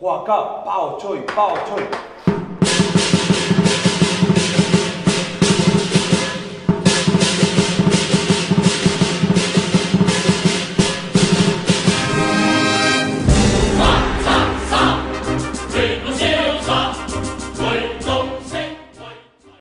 哇靠爆 cầu bảo trời.